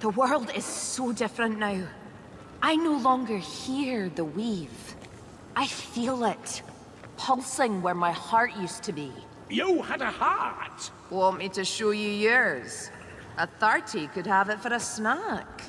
The world is so different now. I no longer hear the weave. I feel it, pulsing where my heart used to be. You had a heart! Want me to show you yours? A 30 could have it for a snack.